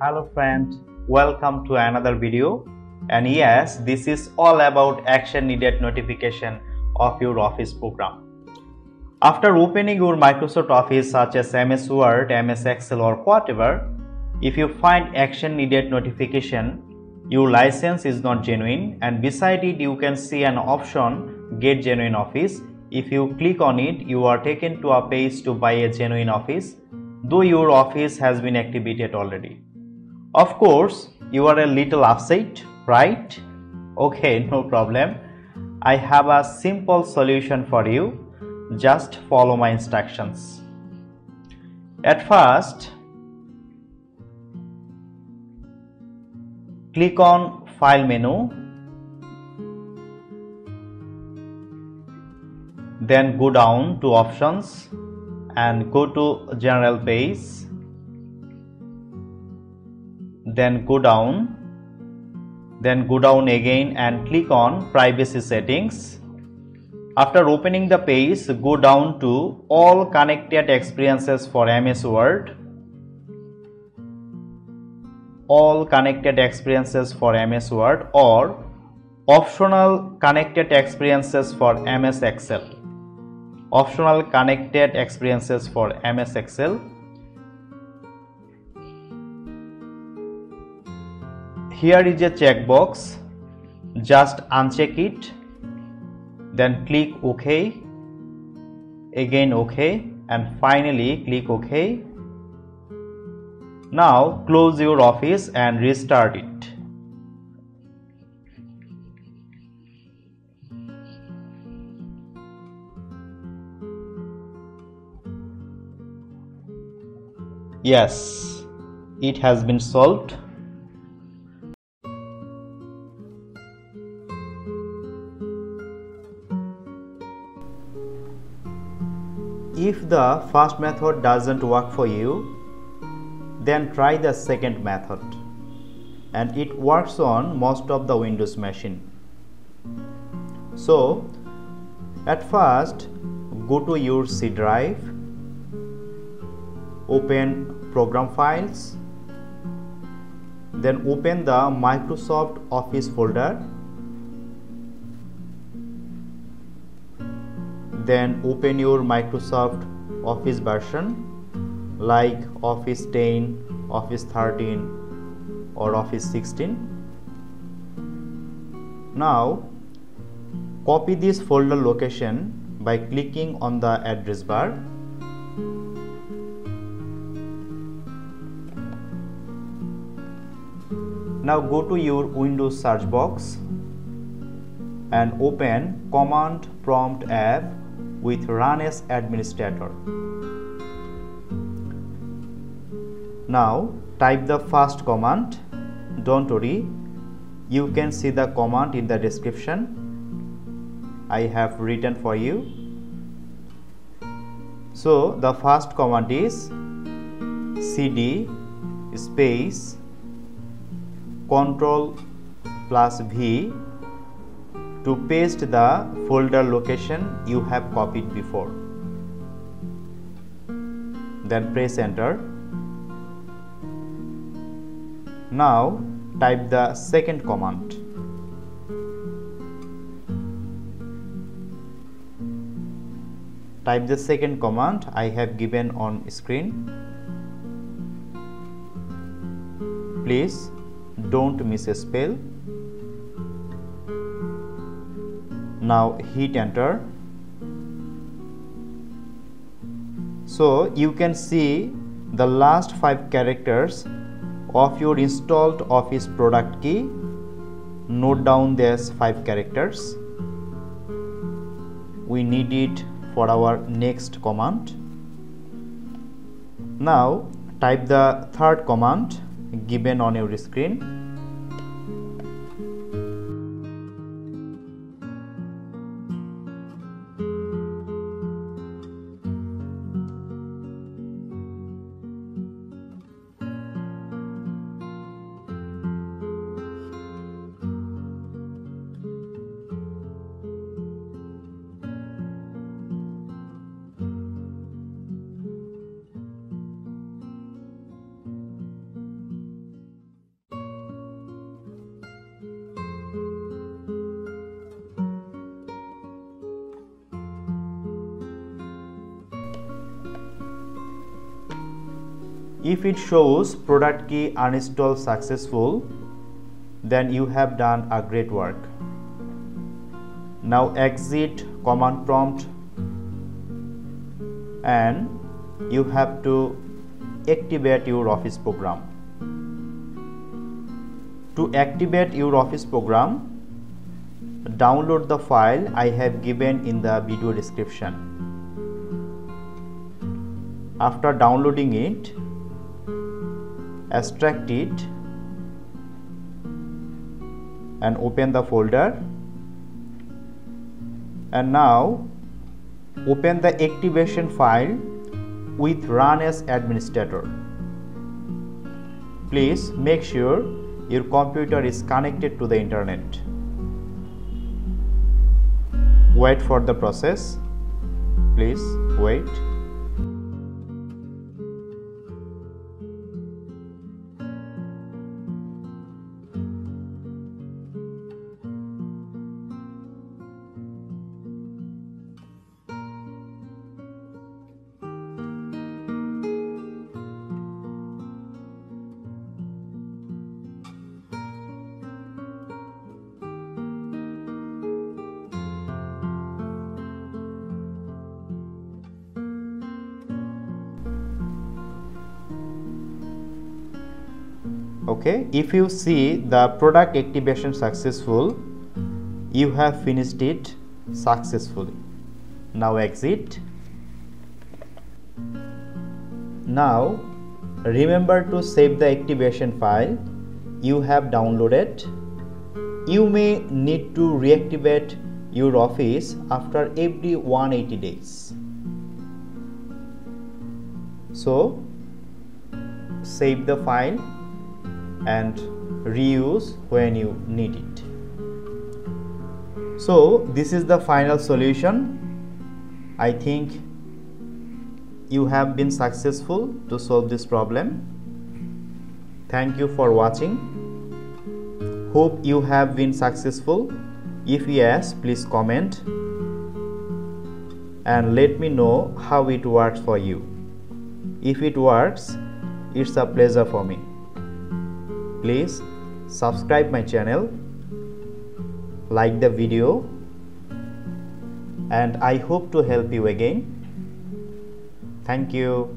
Hello friend, welcome to another video and yes, this is all about action needed notification of your office program. After opening your Microsoft Office such as MS Word, MS Excel or whatever, if you find action needed notification, your license is not genuine and beside it you can see an option get genuine office. If you click on it, you are taken to a page to buy a genuine office though your office has been activated already. Of course, you are a little upset, right? Okay, no problem. I have a simple solution for you. Just follow my instructions. At first, click on File menu, then go down to Options and go to General page then go down then go down again and click on privacy settings. After opening the page go down to all connected experiences for ms word. All connected experiences for ms word or optional connected experiences for ms excel. Optional connected experiences for ms excel here is a checkbox. Just uncheck it. Then click ok. Again ok. And finally click ok. Now close your office and restart it. Yes it has been solved If the first method doesn't work for you, then try the second method and it works on most of the Windows machine. So at first go to your C drive, open program files, then open the Microsoft Office folder then open your Microsoft Office version like Office 10, Office 13 or Office 16. Now copy this folder location by clicking on the address bar. Now go to your Windows search box and open command prompt app with run as administrator. Now type the first command. Don't worry, you can see the command in the description. I have written for you. So the first command is cd space control plus v to paste the folder location you have copied before. Then press enter. Now type the second command. Type the second command I have given on screen. Please don't miss a spell now hit enter. So you can see the last five characters of your installed office product key. Note down these five characters. We need it for our next command. Now type the third command given on your screen if it shows product key uninstall successful then you have done a great work. Now exit command prompt and you have to activate your office program. To activate your office program download the file I have given in the video description. After downloading it extract it and open the folder. And now open the activation file with run as administrator. Please make sure your computer is connected to the internet. Wait for the process. Please wait okay if you see the product activation successful you have finished it successfully. Now exit. Now remember to save the activation file. You have downloaded. You may need to reactivate your office after every 180 days. So save the file and reuse when you need it. So this is the final solution. I think you have been successful to solve this problem. Thank you for watching. Hope you have been successful. If yes please comment and let me know how it works for you. If it works it's a pleasure for me please subscribe my channel like the video and I hope to help you again. Thank you